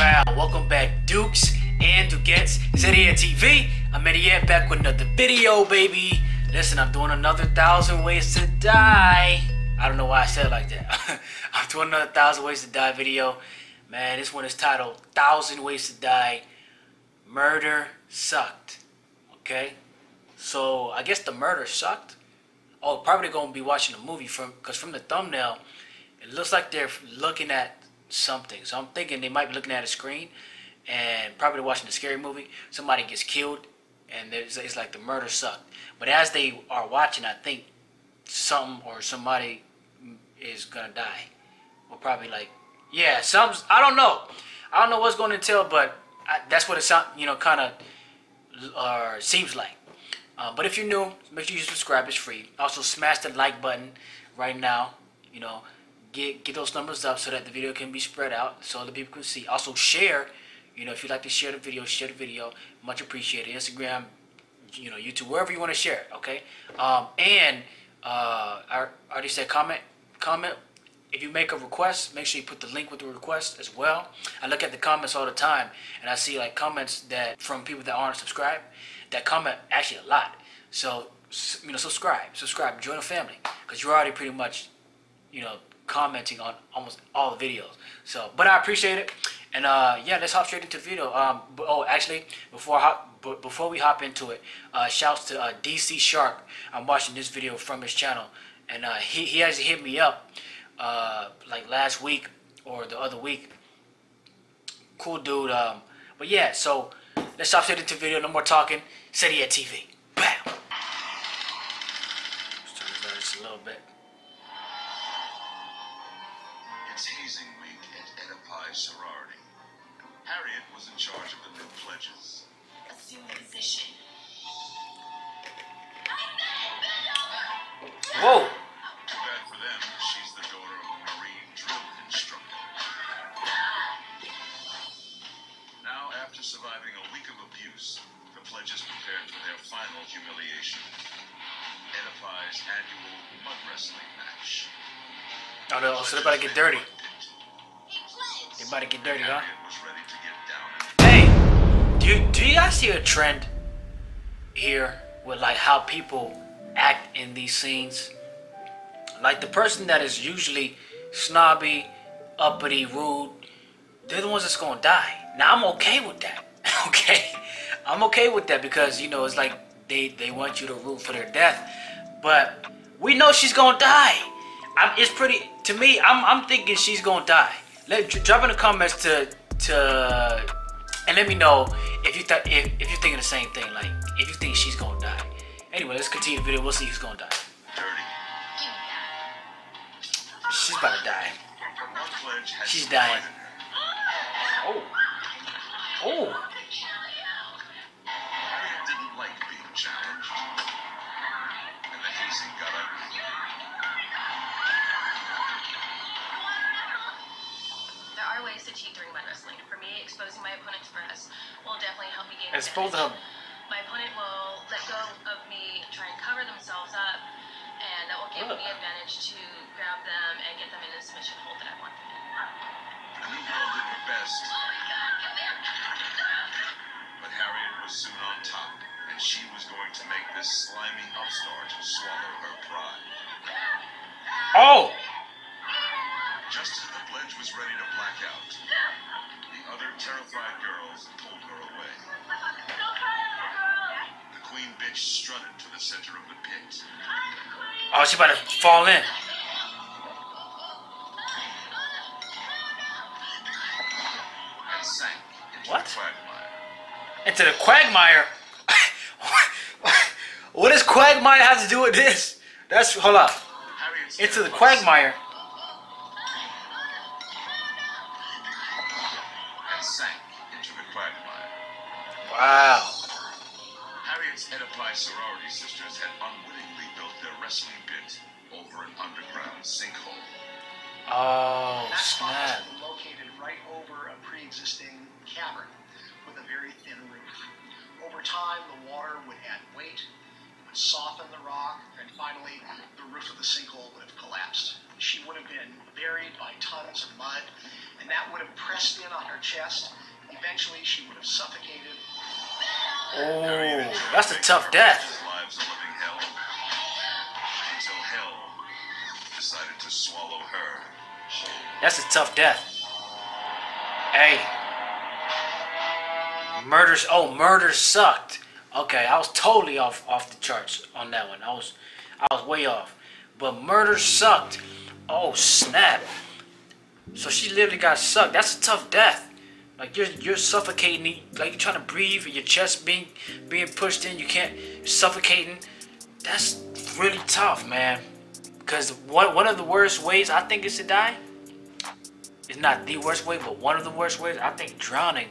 Wow, welcome back, Dukes and Dukettes. Seria TV. I'm Eddie back with another video, baby. Listen, I'm doing another thousand ways to die. I don't know why I said like that. I'm doing another thousand ways to die video. Man, this one is titled Thousand Ways to Die. Murder sucked. Okay? So I guess the murder sucked. Oh, probably gonna be watching a movie from because from the thumbnail, it looks like they're looking at something. So I'm thinking they might be looking at a screen and probably watching a scary movie. Somebody gets killed and it's, like the murder sucked. But as they are watching, I think something or somebody is gonna die. Or probably like, yeah, some. I don't know. I don't know what's going to tell, but I, that's what it. You know, kind of uh, seems like. Uh, but if you're new, make sure you subscribe. It's free. Also, smash the like button right now. You know, get get those numbers up so that the video can be spread out so other people can see. Also, share. You know, if you'd like to share the video, share the video. Much appreciated. Instagram, you know, YouTube, wherever you want to share. Okay. Um, and uh, I already said comment. Comment. If you make a request, make sure you put the link with the request as well. I look at the comments all the time, and I see like comments that from people that aren't subscribed that comment actually a lot. So you know, subscribe, subscribe, join the family, because you're already pretty much, you know, commenting on almost all the videos. So, but I appreciate it, and uh, yeah, let's hop straight into the video. Um, oh, actually, before I hop, before we hop into it, uh, shouts to uh, DC Shark. I'm watching this video from his channel, and uh, he he actually hit me up uh, like last week or the other week. Cool dude. Um, but yeah, so let's hop straight into the video. No more talking. Seria TV. Bam. Let's turn just a little bit. It's hazing week at Enterprise Sorority. Harriet was in charge of the new pledges. Assume position. Whoa. Oh, no, so they about to get dirty. He pledged. They about to get dirty, huh? Hey, do you, do you guys see a trend here with like how people act in these scenes? Like the person that is usually snobby, uppity, rude, they're the ones that's gonna die. Now I'm okay with that. okay, I'm okay with that because you know it's like they they want you to root for their death, but we know she's gonna die. I'm, it's pretty to me. I'm I'm thinking she's gonna die. Let drop in the comments to to and let me know if you thought if, if you're thinking the same thing. Like if you think she's gonna die. Anyway, let's continue the video. We'll see who's gonna die. She's about to die. She's dying. Oh. Oh. To cheat during mud wrestling. For me, exposing my opponent's breast will definitely help me gain It's both of them. advantage. My opponent will let go of me, try and cover themselves up, and that will give Ugh. me advantage to grab them and get them in the submission hold that I want them in. The new girl did her best. But Harriet was soon on top, and she was going to make this slimy upstart swallow her pride. Oh. The queen bitch strutted to the center of the pit. Oh, she about to fall in. What? the quagmire. Into the quagmire. what does quagmire have to do with this? That's hold up. Harriet's Into the quagmire. Into the quagmire. Wow. Harriet's sorority sisters had unwittingly built their wrestling pit over an underground sinkhole. Oh That spot snap. was located right over a pre-existing cavern with a very thin roof. Over time, the water would add weight, would soften the rock, and finally the roof of the sinkhole would have collapsed. She would have been buried by tons of mud, and that would have pressed in on her chest. Eventually, she would have suffocated. Oh, that's a tough death. That's a tough death. Hey. Murders. Oh, murder sucked. Okay, I was totally off off the charts on that one. I was I was way off. But murder sucked. Oh snap. So she literally got sucked. That's a tough death. Like you're you're suffocating. Like you're trying to breathe. And your chest being being pushed in. You can't suffocating. That's really tough, man. Because one one of the worst ways I think is to die it's not the worst way, but one of the worst ways. I think drowning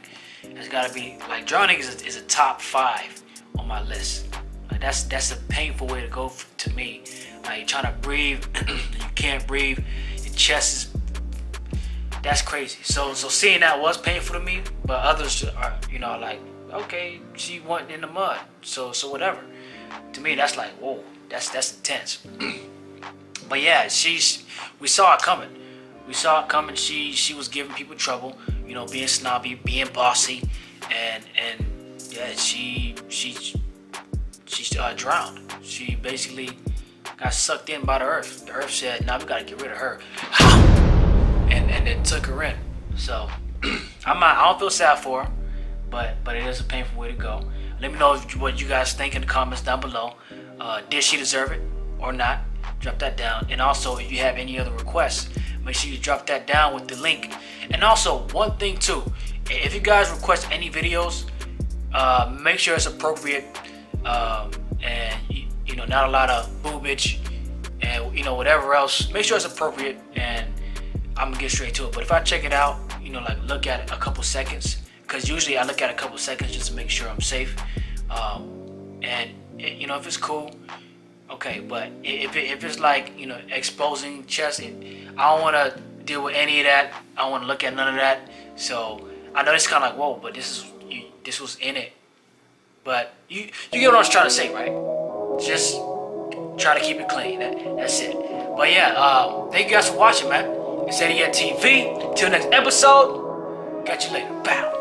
has got to be like drowning is a, is a top five on my list. Like that's that's a painful way to go f- to me. Like you're trying to breathe, you can't breathe. Your chest is that's crazy. So so seeing that was painful to me, but others are you know like okay, she went in the mud, so so whatever. To me, that's like whoa, that's that's intense. but yeah, she's we saw it coming we saw it coming. She she was giving people trouble, you know, being snobby, being bossy, and and yeah, she she she uh, drowned. She basically got sucked in by the earth. The earth said, "Now nah, we gotta get rid of her," and and then took her in. So I'm not. I don't feel sad for her, but but it is a painful way to go. Let me know what you guys think in the comments down below. Uh, did she deserve it or not? Drop that down. And also, if you have any other requests make sure you drop that down with the link. And also, one thing too, if you guys request any videos, uh, make sure it's appropriate um, and you, you, know not a lot of boobage and you know whatever else. Make sure it's appropriate, and I'm gonna get straight to it. But if I check it out, you know, like look at it a couple seconds, because usually I look at a couple seconds just to make sure I'm safe. Um, and it, you know, if it's cool, okay. But if it, if it's like you know exposing chest, it, I don't want to deal with any of that. I don't want to look at none of that. So I know it's kind of like whoa, but this is you, this was in it. But you you get what I was trying to say, right? Just try to keep it clean. That, that's it. But yeah, uh, thank you guys for watching, man. It's Eddie TV. Till next episode. Catch you later. Bow.